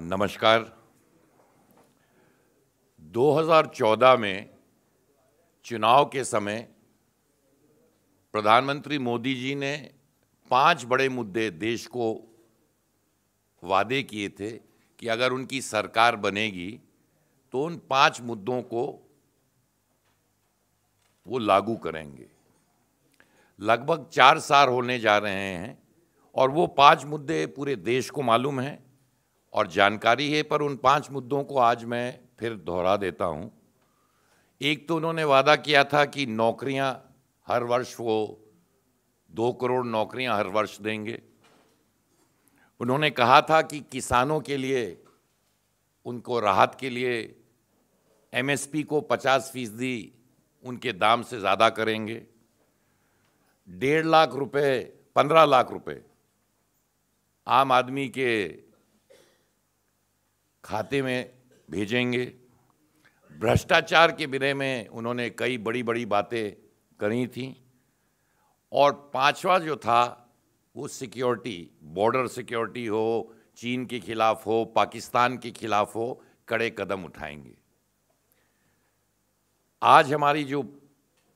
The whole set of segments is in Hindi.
नमस्कार। 2014 में चुनाव के समय प्रधानमंत्री मोदी जी ने पाँच बड़े मुद्दे देश को वादे किए थे कि अगर उनकी सरकार बनेगी तो उन पाँच मुद्दों को वो लागू करेंगे। लगभग चार साल होने जा रहे हैं और वो पाँच मुद्दे पूरे देश को मालूम हैं और जानकारी है, पर उन पाँच मुद्दों को आज मैं फिर दोहरा देता हूँ। एक तो उन्होंने वादा किया था कि नौकरियाँ हर वर्ष वो दो करोड़ नौकरियाँ हर वर्ष देंगे। उन्होंने कहा था कि किसानों के लिए, उनको राहत के लिए एमएसपी को 50 फ़ीसदी उनके दाम से ज़्यादा करेंगे। डेढ़ लाख रुपए, पंद्रह लाख रुपए आम आदमी के खाते में भेजेंगे। भ्रष्टाचार के विषय में उन्होंने कई बड़ी बड़ी बातें करी थी। और पांचवा जो था, वो सिक्योरिटी, बॉर्डर सिक्योरिटी हो, चीन के खिलाफ हो, पाकिस्तान के खिलाफ हो, कड़े कदम उठाएँगे। आज हमारी जो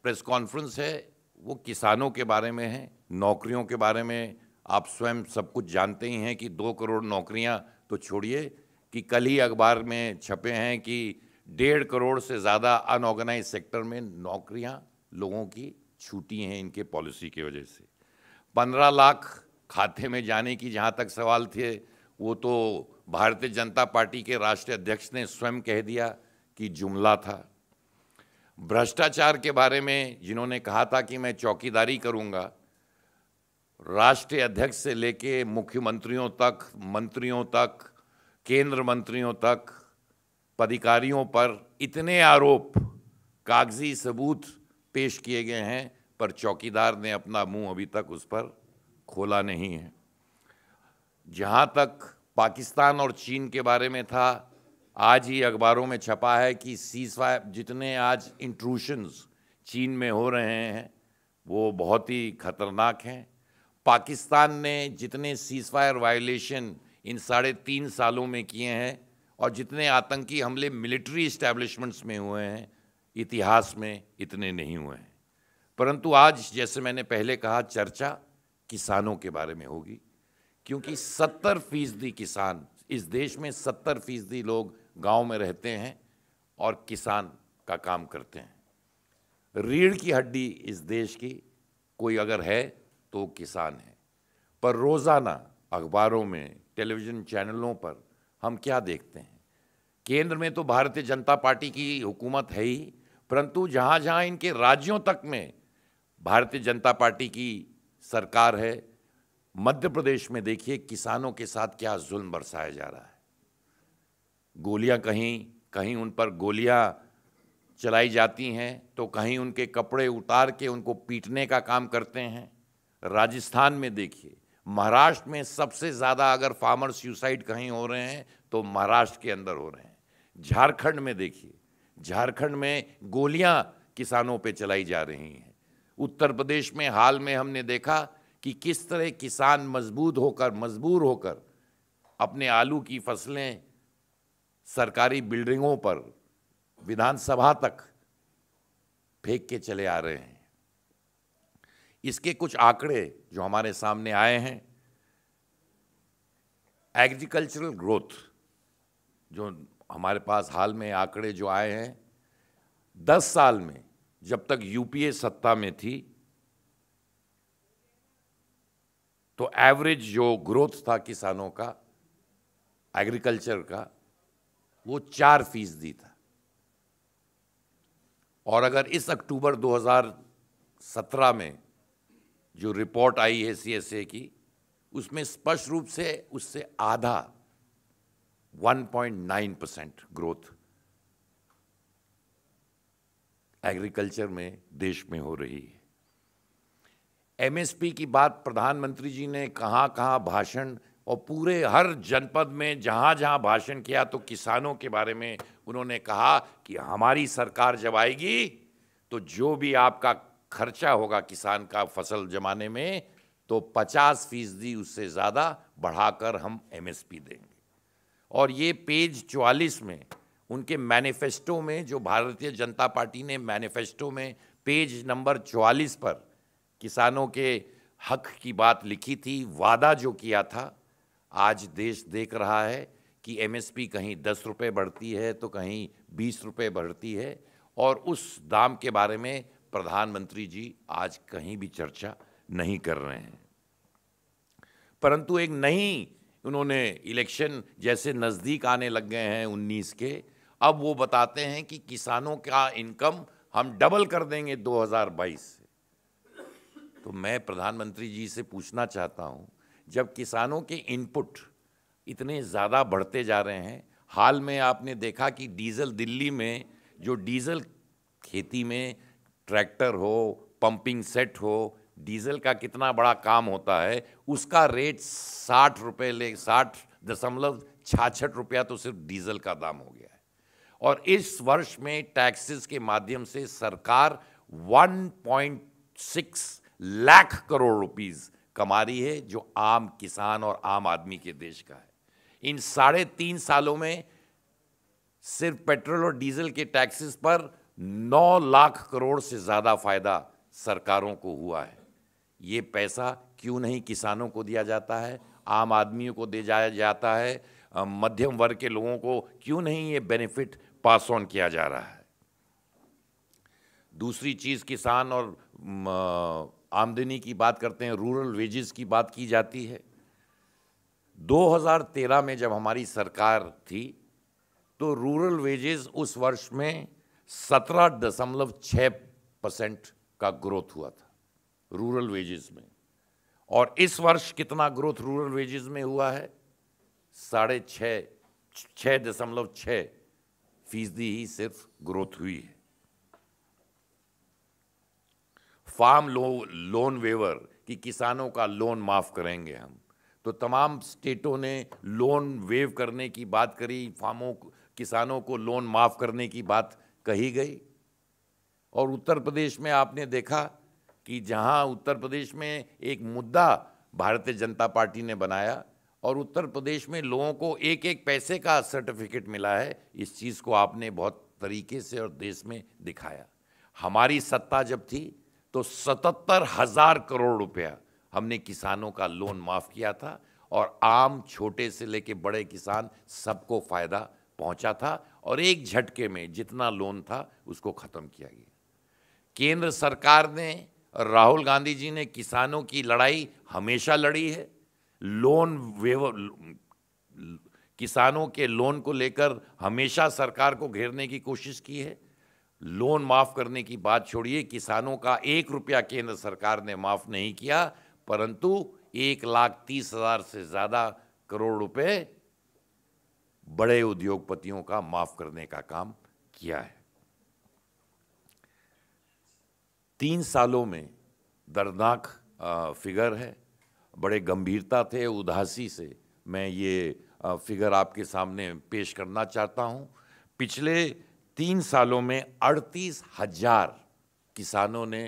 प्रेस कॉन्फ्रेंस है, वो किसानों के बारे में है, नौकरियों के बारे में आप स्वयं सब कुछ जानते ही हैं कि दो करोड़ नौकरियाँ तो छोड़िए कि कल ही अखबार में छपे हैं कि डेढ़ करोड़ से ज़्यादा अनऑर्गेनाइज सेक्टर में नौकरियाँ लोगों की छूटी हैं इनके पॉलिसी की वजह से। पंद्रह लाख खाते में जाने की जहाँ तक सवाल थे, वो तो भारतीय जनता पार्टी के राष्ट्रीय अध्यक्ष ने स्वयं कह दिया कि जुमला था। भ्रष्टाचार के बारे में जिन्होंने कहा था कि मैं चौकीदारी करूँगा, राष्ट्रीय अध्यक्ष से लेके मुख्यमंत्रियों तक, मंत्रियों तक, केंद्र मंत्रियों तक, पदाधिकारियों पर इतने आरोप, कागज़ी सबूत पेश किए गए हैं, पर चौकीदार ने अपना मुँह अभी तक उस पर खोला नहीं है। जहाँ तक पाकिस्तान और चीन के बारे में था आज ही अखबारों में छपा है कि सीज फायर जितने आज इंट्रूशंस चीन में हो रहे हैं, वो बहुत ही खतरनाक हैं। पाकिस्तान ने जितने सीज फायर वायलेशन इन साढ़े तीन सालों में किए हैं और जितने आतंकी हमले मिलिट्री इस्टेब्लिशमेंट्स में हुए हैं, इतिहास में इतने नहीं हुए हैं। परंतु आज, जैसे मैंने पहले कहा, चर्चा किसानों के बारे में होगी, क्योंकि सत्तर फ़ीसदी किसान, इस देश में सत्तर फ़ीसदी लोग गाँव में रहते हैं और किसान का काम करते हैं। रीढ़ की हड्डी इस देश की कोई अगर है तो किसान है। पर रोज़ाना अखबारों में, टेलीविज़न चैनलों पर हम क्या देखते हैं? केंद्र में तो भारतीय जनता पार्टी की हुकूमत है ही, परंतु जहाँ जहाँ इनके राज्यों तक में भारतीय जनता पार्टी की सरकार है, मध्य प्रदेश में देखिए किसानों के साथ क्या जुल्म बरसाया जा रहा है। गोलियाँ कहीं कहीं उन पर गोलियाँ चलाई जाती हैं तो कहीं उनके कपड़े उतार के उनको पीटने का काम करते हैं। राजस्थान में देखिए, महाराष्ट्र में सबसे ज़्यादा अगर फार्मर सुसाइड कहीं हो रहे हैं तो महाराष्ट्र के अंदर हो रहे हैं। झारखंड में देखिए, झारखंड में गोलियाँ किसानों पे चलाई जा रही हैं। उत्तर प्रदेश में हाल में हमने देखा कि किस तरह किसान मज़बूत होकर, मजबूर होकर अपने आलू की फ़सलें सरकारी बिल्डिंगों पर विधानसभा तक फेंक के चले आ रहे हैं। इसके कुछ आंकड़े जो हमारे सामने आए हैं, एग्रीकल्चरल ग्रोथ, जो हमारे पास हाल में आंकड़े जो आए हैं, दस साल में जब तक यूपीए सत्ता में थी तो एवरेज जो ग्रोथ था किसानों का, एग्रीकल्चर का वो चार फ़ीसदी था। और अगर इस अक्टूबर 2017 में जो रिपोर्ट आई है सीएसए की, उसमें स्पष्ट रूप से उससे आधा 1.9 परसेंट ग्रोथ एग्रीकल्चर में देश में हो रही है। एमएसपी की बात प्रधानमंत्री जी ने कहाँ कहाँ भाषण और पूरे हर जनपद में जहाँ जहाँ भाषण किया तो किसानों के बारे में उन्होंने कहा कि हमारी सरकार जब आएगी तो जो भी आपका खर्चा होगा किसान का फ़सल जमाने में तो 50 फ़ीसदी उससे ज़्यादा बढ़ाकर हम एमएसपी देंगे। और ये पेज 44 में, उनके मैनिफेस्टो में, जो भारतीय जनता पार्टी ने मैनिफेस्टो में पेज नंबर 44 पर किसानों के हक की बात लिखी थी, वादा जो किया था आज देश देख रहा है कि एमएसपी कहीं दस रुपये बढ़ती है तो कहीं बीस रुपये बढ़ती है। और उस दाम के बारे में प्रधानमंत्री जी आज कहीं भी चर्चा नहीं कर रहे हैं। परंतु एक नई उन्होंने इलेक्शन जैसे नज़दीक आने लग गए हैं 19 के, अब वो बताते हैं कि किसानों का इनकम हम डबल कर देंगे 2022 से। तो मैं प्रधानमंत्री जी से पूछना चाहता हूँ जब किसानों के इनपुट इतने ज़्यादा बढ़ते जा रहे हैं, हाल में आपने देखा कि डीजल दिल्ली में, जो डीजल खेती में ट्रैक्टर हो, पंपिंग सेट हो, डीजल का कितना बड़ा काम होता है, उसका रेट साठ रुपये ले, साठ दशमलव छाछठ रुपया तो सिर्फ़ डीजल का दाम हो गया है। और इस वर्ष में टैक्सेस के माध्यम से सरकार 1.6 लाख करोड़ रुपीस कमा रही है, जो आम किसान और आम आदमी के देश का है। इन साढ़े तीन सालों में सिर्फ़ पेट्रोल और डीजल के टैक्सेस पर 9 लाख करोड़ से ज़्यादा फ़ायदा सरकारों को हुआ है। ये पैसा क्यों नहीं किसानों को दिया जाता है, आम आदमियों को दे जाया जाता है मध्यम वर्ग के लोगों को क्यों नहीं ये बेनिफिट पास ऑन किया जा रहा है? दूसरी चीज़ किसान और आमदनी की बात करते हैं रूरल वेजेस की बात की जाती है। 2013 में जब हमारी सरकार थी तो रूरल वेजेस उस वर्ष में सत्रह दशमलव छः परसेंट का ग्रोथ हुआ था रूरल वेजेस में। और इस वर्ष कितना ग्रोथ रूरल वेजेस में हुआ है? साढ़े छः छः दशमलव छः फ़ीसदी ही सिर्फ़ ग्रोथ हुई है। फार्म लो लोन वेवर कि किसानों का लोन माफ़ करेंगे हम। तो तमाम स्टेटों ने लोन वेव करने की बात करी, फार्मों किसानों को लोन माफ़ करने की बात कही गई। और उत्तर प्रदेश में आपने देखा कि जहाँ उत्तर प्रदेश में एक मुद्दा भारतीय जनता पार्टी ने बनाया और उत्तर प्रदेश में लोगों को एक एक पैसे का सर्टिफिकेट मिला है, इस चीज़ को आपने बहुत तरीके से और देश में दिखाया। हमारी सत्ता जब थी तो सतहत्तर हज़ार करोड़ रुपया हमने किसानों का लोन माफ़ किया था और आम छोटे से लेके बड़े किसान सबको फ़ायदा पहुँचा था और एक झटके में जितना लोन था उसको ख़त्म किया गया। केंद्र सरकार ने, राहुल गांधी जी ने किसानों की लड़ाई हमेशा लड़ी है। लोन किसानों के लोन को लेकर हमेशा सरकार को घेरने की कोशिश की है। लोन माफ़ करने की बात छोड़िए, किसानों का एक रुपया केंद्र सरकार ने माफ़ नहीं किया, परंतु एक लाख तीस हज़ार से ज़्यादा करोड़ रुपए बड़े उद्योगपतियों का माफ़ करने का काम किया है। तीन सालों में दर्दनाक फिगर है। बड़े गंभीरता थे, उदासी से मैं ये फिगर आपके सामने पेश करना चाहता हूँ। पिछले तीन सालों में अड़तीस हज़ार किसानों ने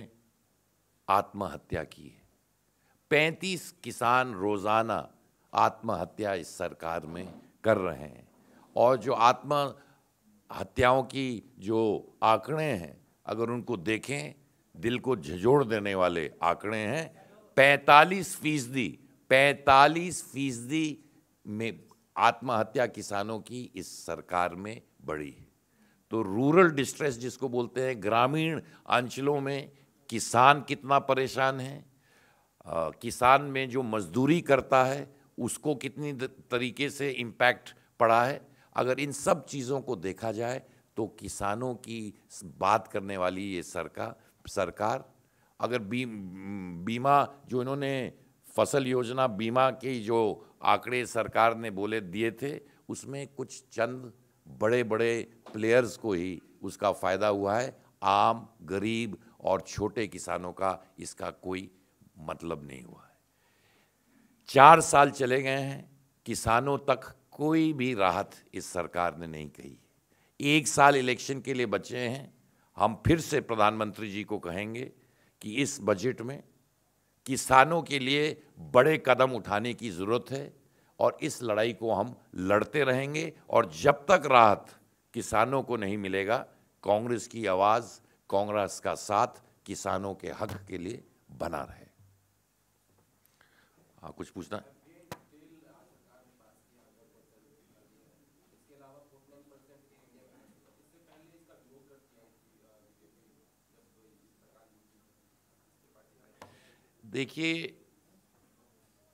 आत्महत्या की है। पैंतीस किसान रोज़ाना आत्महत्या इस सरकार में कर रहे हैं और जो आत्महत्याओं की जो आंकड़े हैं, अगर उनको देखें, दिल को झजोड़ देने वाले आंकड़े हैं, पैंतालीस फ़ीसदी पैंतालीस फ़ीसदी में आत्महत्या किसानों की इस सरकार में बढ़ी है। तो रूरल डिस्ट्रेस जिसको बोलते हैं ग्रामीण अंचलों में किसान कितना परेशान है? आ, किसान में जो मजदूरी करता है उसको कितनी तरीके से इम्पैक्ट पड़ा है? अगर इन सब चीज़ों को देखा जाए तो किसानों की बात करने वाली ये सरकार सरकार अगर बी, बीमा जो इन्होंने फ़सल योजना बीमा के जो आंकड़े सरकार ने बोले दिए थे उसमें कुछ चंद बड़े बड़े प्लेयर्स को ही उसका फ़ायदा हुआ है। आम, गरीब और छोटे किसानों का इसका कोई मतलब नहीं हुआ है। चार साल चले गए हैं, किसानों तक कोई भी राहत इस सरकार ने नहीं कही। एक साल इलेक्शन के लिए बचे हैं। हम फिर से प्रधानमंत्री जी को कहेंगे कि इस बजट में किसानों के लिए बड़े कदम उठाने की ज़रूरत है। और इस लड़ाई को हम लड़ते रहेंगे और जब तक राहत किसानों को नहीं मिलेगा, कांग्रेस की आवाज़, कांग्रेस का साथ किसानों के हक के लिए बना रहे। हाँ कुछ पूछना? देखिए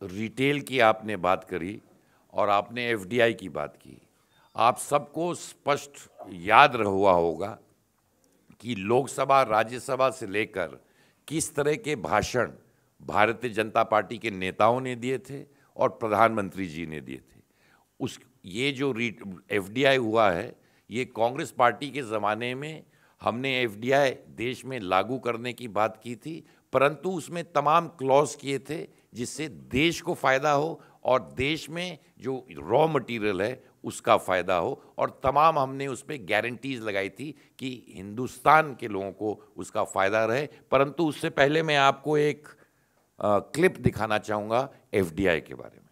रिटेल की आपने बात करी और आपने एफडीआई की बात की। आप सबको स्पष्ट याद हुआ होगा कि लोकसभा, राज्यसभा से लेकर किस तरह के भाषण भारतीय जनता पार्टी के नेताओं ने दिए थे और प्रधानमंत्री जी ने दिए थे। उस, ये जो एफडीआई हुआ है, ये कांग्रेस पार्टी के ज़माने में हमने एफडीआई देश में लागू करने की बात की थी, परंतु उसमें तमाम क्लॉज किए थे जिससे देश को फ़ायदा हो और देश में जो रॉ मटेरियल है उसका फ़ायदा हो। और तमाम हमने उस पर गारंटीज लगाई थी कि हिंदुस्तान के लोगों को उसका फ़ायदा रहे। परंतु उससे पहले मैं आपको एक आ, क्लिप दिखाना चाहूँगा एफडीआई के बारे में।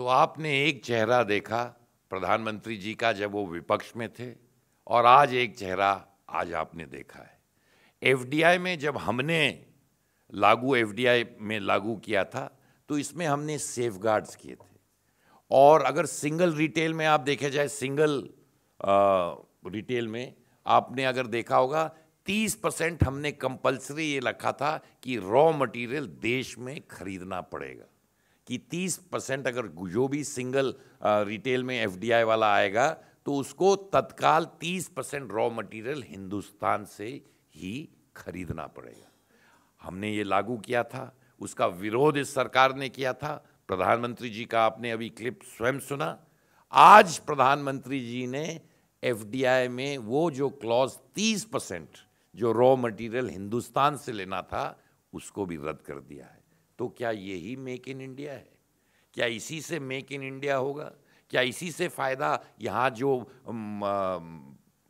तो आपने एक चेहरा देखा, प्रधानमंत्री जी का जब वो विपक्ष में थे, और आज एक चेहरा आज आपने देखा है। एफडीआई में जब हमने लागू एफडीआई में लागू किया था तो इसमें हमने सेफ़ किए थे। और अगर सिंगल रिटेल में आप देखे जाए सिंगल रिटेल में आपने अगर देखा होगा 30 परसेंट हमने कंपलसरी ये रखा था कि रॉ मटेरियल देश में खरीदना पड़ेगा। कि 30 परसेंट अगर जो भी सिंगल रिटेल में एफडीआई वाला आएगा तो उसको तत्काल 30 परसेंट रॉ मटेरियल हिंदुस्तान से ही खरीदना पड़ेगा। हमने ये लागू किया था, उसका विरोध इस सरकार ने किया था। प्रधानमंत्री जी का आपने अभी क्लिप स्वयं सुना। आज प्रधानमंत्री जी ने एफडीआई में वो जो क्लॉज 30 परसेंट जो रॉ मटेरियल हिंदुस्तान से लेना था, उसको भी रद्द कर दिया है। तो क्या यही मेक इन इंडिया है? क्या इसी से मेक इन इंडिया होगा? क्या इसी से फ़ायदा यहाँ जो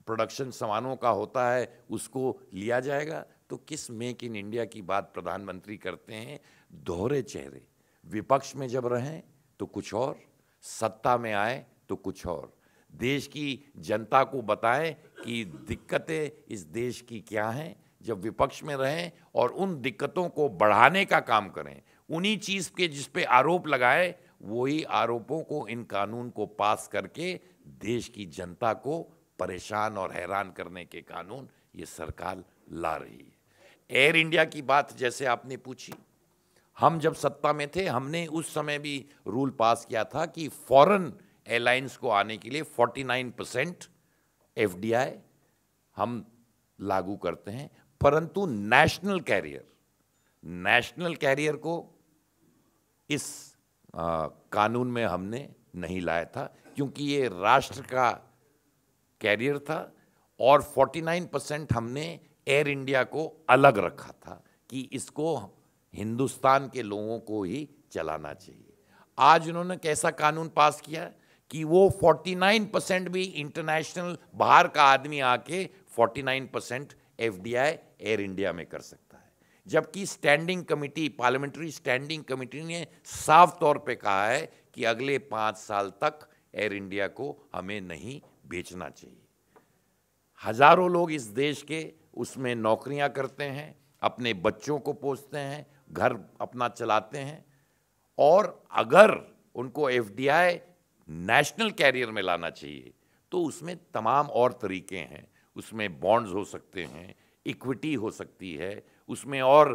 प्रोडक्शन सामानों का होता है, उसको लिया जाएगा? तो किस मेक इन इंडिया की बात प्रधानमंत्री करते हैं? दोहरे चेहरे। विपक्ष में जब रहें तो कुछ और। सत्ता में आए तो कुछ और। देश की जनता को बताएँ कि दिक्कतें इस देश की क्या हैं? जब विपक्ष में रहें और उन दिक्कतों को बढ़ाने का काम करें, उन्हीं चीज़ के जिस पे आरोप लगाए, वही आरोपों को, इन कानून को पास करके देश की जनता को परेशान और हैरान करने के कानून ये सरकार ला रही है। एयर इंडिया की बात जैसे आपने पूछी, हम जब सत्ता में थे, हमने उस समय भी रूल पास किया था कि फॉरेन एयरलाइंस को आने के लिए 49 परसेंट एफ़ हम लागू करते हैं परंतु नेशनल कैरियर नेशनल कैरियर को इस आ, कानून में हमने नहीं लाया था क्योंकि ये राष्ट्र का कैरियर था और 49 परसेंट हमने एयर इंडिया को अलग रखा था कि इसको हिंदुस्तान के लोगों को ही चलाना चाहिए। आज उन्होंने कैसा कानून पास किया कि वो 49 परसेंट भी इंटरनेशनल बाहर का आदमी आके 49 परसेंट एफ़ एयर इंडिया में कर सकता है। जबकि standing committee parliamentary standing committee ने साफ़ तौर पे कहा है कि अगले पाँच साल तक एयर इंडिया को हमें नहीं बेचना चाहिए। हज़ारों लोग इस देश के उसमें नौकरियाँ करते हैं, अपने बच्चों को पोसते हैं, घर अपना चलाते हैं और अगर उनको एफडीआई नेशनल कैरियर में लाना चाहिए तो उसमें तमाम और तरीके हैं। उसमें बॉन्ड्स हो सकते हैं इक्विटी हो सकती है, उसमें और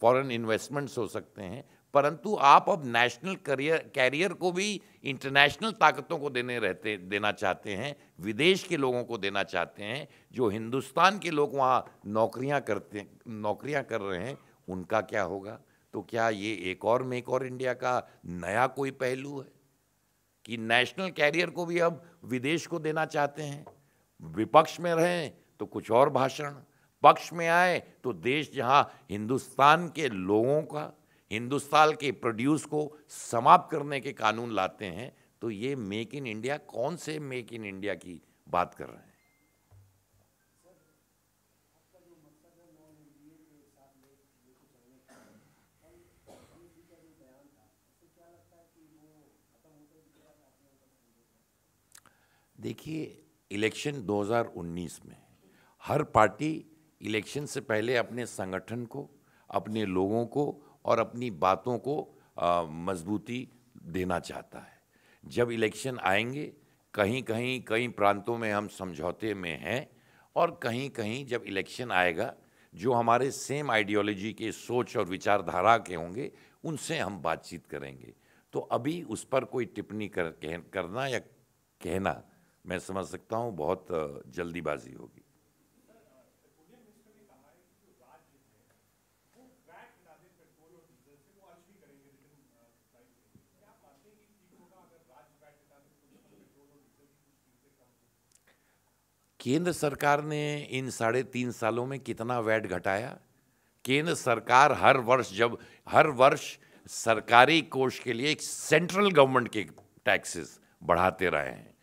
फॉरेन इन्वेस्टमेंट्स हो सकते हैं, परंतु आप अब नेशनल करियर कैरियर को भी इंटरनेशनल ताकतों को देने रहते, देना चाहते हैं, विदेश के लोगों को देना चाहते हैं, जो हिंदुस्तान के लोग वहाँ नौकरियाँ करते, नौकरियाँ कर रहे हैं, उनका क्या होगा? तो क्या ये एक और मेक और इंडिया का नया कोई पहलू है? कि नेशनल कैरियर को भी अब विदेश को देना चाहते हैं, विपक्ष में रहें तो कुछ और भाषण, पक्ष में आए तो देश जहाँ हिंदुस्तान के लोगों का, हिंदुस्तान के प्रोड्यूस को समाप्त करने के कानून लाते हैं तो ये मेक इन इंडिया कौन से मेक इन इंडिया की बात कर रहे हैं? देखिए इलेक्शन 2019 में हर पार्टी इलेक्शन से पहले अपने संगठन को, अपने लोगों को और अपनी बातों को मजबूती देना चाहता है। जब इलेक्शन आएँगे कहीं कहीं कई प्रांतों में हम समझौते में हैं और कहीं कहीं जब इलेक्शन आएगा, जो हमारे सेम आइडियोलॉजी के सोच और विचारधारा के होंगे, उनसे हम बातचीत करेंगे। तो अभी उस पर कोई टिप्पणी कर करना या कहना, मैं समझ सकता हूँ, बहुत जल्दीबाजी होगी। केंद्र सरकार ने इन साढ़े तीन सालों में कितना वैट घटाया? केंद्र सरकार हर वर्ष जब, हर वर्ष सरकारी कोष के लिए सेंट्रल गवर्नमेंट के टैक्सेस बढ़ाते रहे हैं।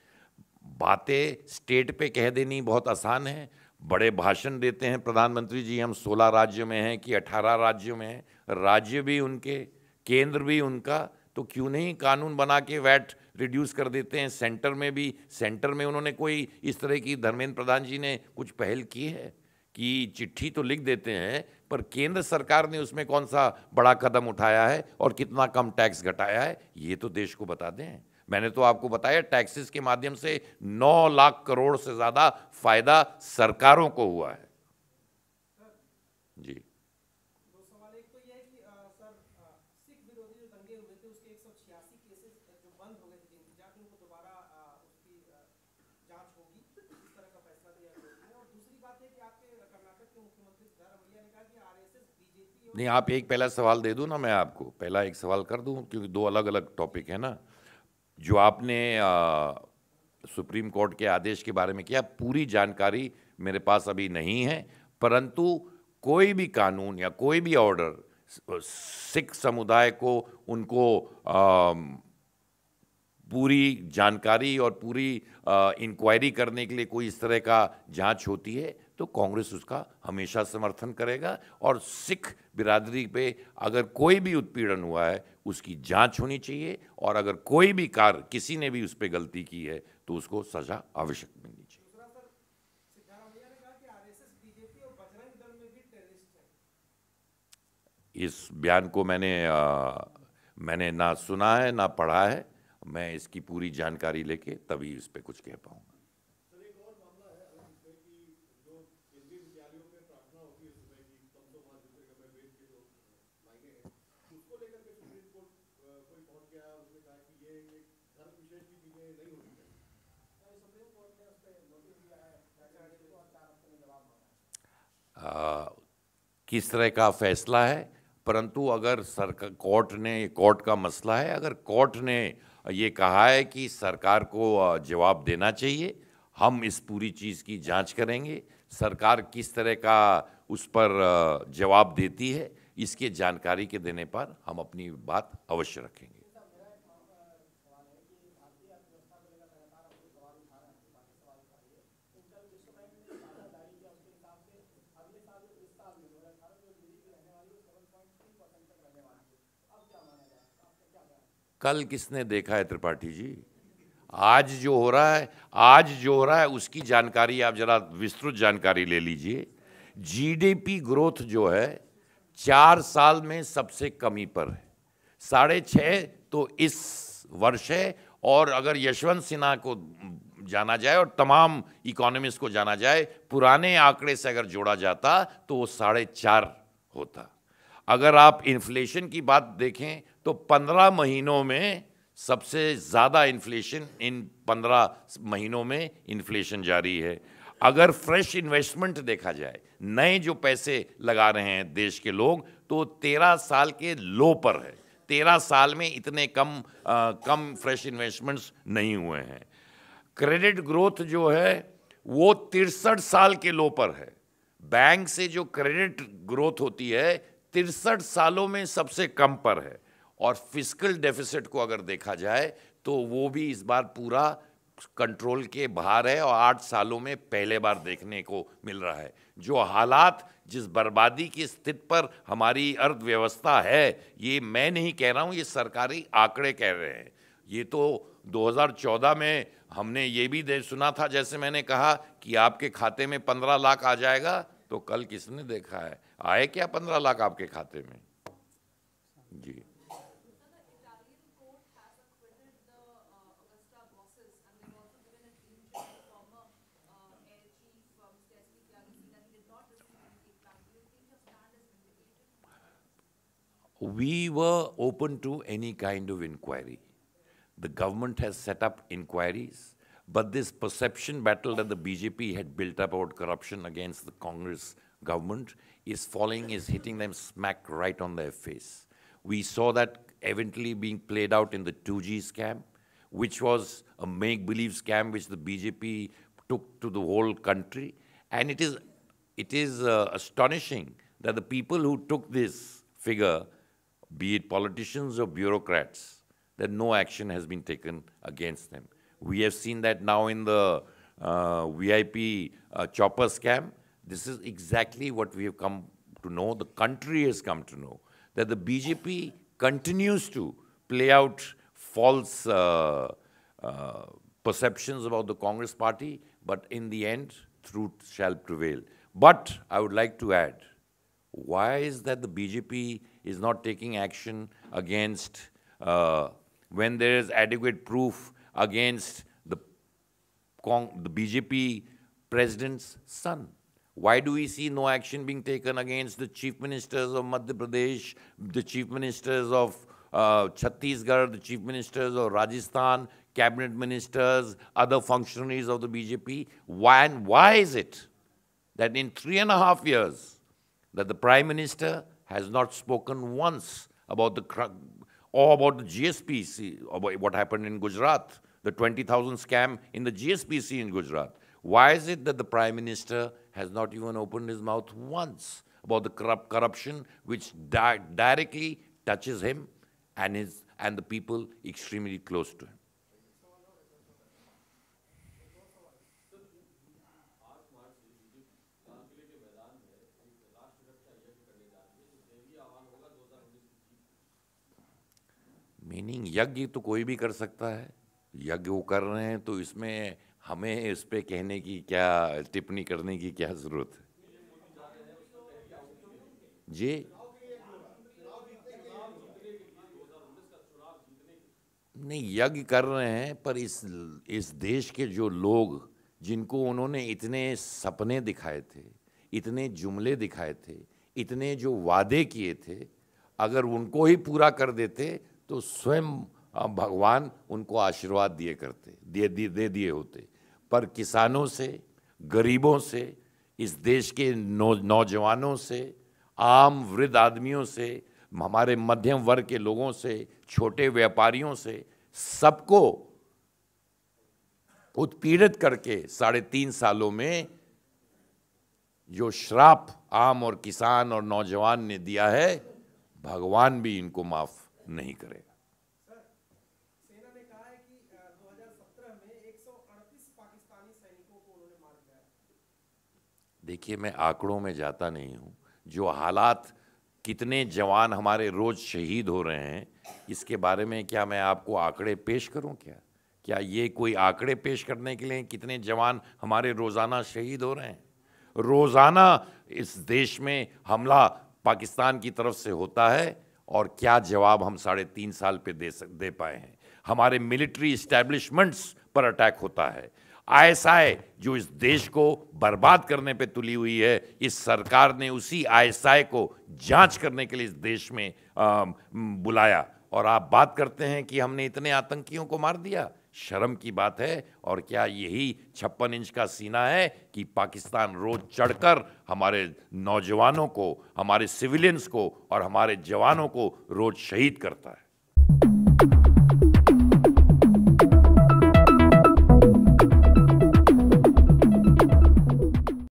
बातें स्टेट पे कह देनी बहुत आसान है। बड़े भाषण देते हैं प्रधानमंत्री जी, हम 16 राज्यों में हैं कि 18 राज्यों में हैं। राज्य भी उनके, केंद्र भी उनका तो क्यों नहीं कानून बना के वैट रिड्यूस कर देते हैं? सेंटर में भी, सेंटर में उन्होंने कोई इस तरह की, धर्मेंद्र प्रधान जी ने कुछ पहल की है कि चिट्ठी तो लिख देते हैं, पर केंद्र सरकार ने उसमें कौन सा बड़ा कदम उठाया है और कितना कम टैक्स घटाया है, ये तो देश को बता दें। मैंने तो आपको बताया, टैक्सेस के माध्यम से 9 लाख करोड़ से ज़्यादा फ़ायदा सरकारों को हुआ है। जी। नहीं आप एक पहला सवाल दे दूँ ना मैं आपको? पहला एक सवाल कर दूँ क्योंकि दो अलग अलग टॉपिक है ना। जो आपने आ, सुप्रीम कोर्ट के आदेश के बारे में किया पूरी जानकारी मेरे पास अभी नहीं है परंतु कोई भी कानून या कोई भी ऑर्डर सिख समुदाय को उनको आ, पूरी जानकारी और पूरी इंक्वायरी करने के लिए कोई इस तरह का जाँच होती है तो कांग्रेस उसका हमेशा समर्थन करेगा और सिख बिरादरी पे अगर कोई भी उत्पीड़न हुआ है उसकी जाँच होनी चाहिए और अगर कोई भी कार किसी ने भी उस पर गलती की है तो उसको सजा आवश्यक मिलनी चाहिए। इस बयान को मैंने आ, मैंने ना सुना है ना पढ़ा है। मैं इसकी पूरी जानकारी लेके तभी इस पर कुछ कह पाऊँगा। किस तरह का फैसला है? परंतु अगर सरकार कोर्ट ने कोर्ट का मसला है अगर कोर्ट ने ये कहा है कि सरकार को जवाब देना चाहिए। हम इस पूरी चीज़ की जाँच करेंगे। सरकार किस तरह का उस पर जवाब देती है, इसके जानकारी के देने पर हम अपनी बात अवश्य रखेंगे। कल किसने देखा है त्रिपाठी जी? आज जो हो रहा है, आज जो हो रहा है, उसकी जानकारी आप जरा विस्तृत जानकारी ले लीजिए। जीडीपी ग्रोथ जो है, चार साल में सबसे कमी पर है। साढ़े छः तो इस वर्ष है, और अगर यशवंत सिन्हा को जाना जाए और तमाम इकोनॉमिस्ट को जाना जाए, पुराने आंकड़े से अगर जोड़ा जाता तो वो साढ़े चार होता। अगर आप इन्फ्लेशन की बात देखें तो पंद्रह महीनों में सबसे ज़्यादा इन्फ्लेशन इन पंद्रह महीनों में इन्फ्लेशन जारी है। अगर फ्रेश इन्वेस्टमेंट देखा जाए नए जो पैसे लगा रहे हैं देश के लोग तो तेरह साल के लो पर है। तेरह साल में इतने कम आ, कम फ्रेश इन्वेस्टमेंट्स नहीं हुए हैं। क्रेडिट ग्रोथ जो है वो तिरसठ साल के लो पर है। बैंक से जो क्रेडिट ग्रोथ होती है तिरसठ सालों में सबसे कम पर है। और फ़िज़िकल डेफिसिट को अगर देखा जाए तो वो भी इस बार पूरा कंट्रोल के बाहर है और आठ सालों में पहले बार देखने को मिल रहा है। जो हालात जिस बर्बादी की स्थिति पर हमारी अर्थव्यवस्था है, ये मैं नहीं कह रहा हूँ, ये सरकारी आंकड़े कह रहे हैं। ये तो 2014 में हमने ये भी दे, सुना था, जैसे मैंने कहा कि आपके खाते में 15 लाख आ जाएगा तो कल किसने देखा है? आए क्या 15 लाख आपके खाते में? जी। We were open to any kind of inquiry. The government has set up inquiries, but this perception battle that the BJP had built up about corruption against the Congress government is falling, is hitting them smack right on their face. We saw that eventually being played out in the 2G scam, which was a make-believe scam which the BJP took to the whole country. And it is, it is uh, astonishing that the people who took this figure be it politicians or bureaucrats, that no action has been taken against them. We have seen that now in the uh, VIP uh, chopper scam. This is exactly what we have come to know, the country has come to know, that the BJP continues to play out false uh, uh, perceptions about the Congress party, but in the end, truth shall prevail. But I would like to add, why is that the BJP is not taking action against uh, when there is adequate proof against the, the BJP president's son? Why do we see no action being taken against the chief ministers of Madhya Pradesh, the chief ministers of uh, Chhattisgarh, the chief ministers of Rajasthan, cabinet ministers, other functionaries of the BJP? Why, and why is it that in three and a half years, that the Prime Minister has not spoken once about the or about the GSPC, about what happened in Gujarat, the 20,000 scam in the GSPC in Gujarat. Why is it that the Prime Minister has not even opened his mouth once about the corrupt corruption which di directly touches him and, his, and the people extremely close to him? Meaning यज्ञ तो कोई भी कर सकता है। यज्ञ वो कर रहे हैं तो इसमें हमें इस पर कहने की क्या, टिप्पणी करने की क्या ज़रूरत है? जी? नहीं, यज्ञ कर रहे हैं, पर इस इस देश के जो लोग, जिनको उन्होंने इतने सपने दिखाए थे, इतने जुमले दिखाए थे, इतने जो वादे किए थे, अगर उनको ही पूरा कर देते तो स्वयं भगवान उनको आशीर्वाद दिए करते दिए दे, दे दिए होते। पर किसानों से गरीबों से इस देश के नौ नौजवानों से आम वृद्ध आदमियों से हमारे मध्यम वर्ग के लोगों से छोटे व्यापारियों से सबको उत्पीड़ित करके साढ़े तीन सालों में जो श्राप आम और किसान और नौजवान ने दिया है भगवान भी इनको माफ़ नहीं करेगा। देखिए मैं आंकड़ों में जाता नहीं हूँ। जो हालात कितने जवान हमारे रोज़ शहीद हो रहे हैं इसके बारे में क्या मैं आपको आंकड़े पेश करूँ क्या? क्या ये कोई आंकड़े पेश करने के लिए कितने जवान हमारे रोज़ाना शहीद हो रहे हैं? रोज़ाना इस देश में हमला पाकिस्तान की तरफ़ से होता है और क्या जवाब हम साढ़े तीन साल पे दे सक दे पाए हैं? हमारे मिलिट्री इस्टेब्लिशमेंट्स पर अटैक होता है। आईएसआई जो इस देश को बर्बाद करने पे तुली हुई है इस सरकार ने उसी आईएसआई को जाँच करने के लिए इस देश में आ, बुलाया। और आप बात करते हैं कि हमने इतने आतंकियों को मार दिया। शर्म की बात है और क्या यही छप्पन इंच का सीना है कि पाकिस्तान रोज चढ़कर हमारे नौजवानों को, हमारे सिविलियंस को और हमारे जवानों को रोज शहीद करता है?